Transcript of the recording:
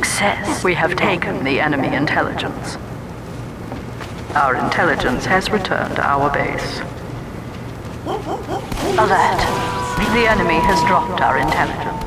success. We have taken the enemy intelligence. Our intelligence has returned to our base. Alert. The enemy has dropped our intelligence.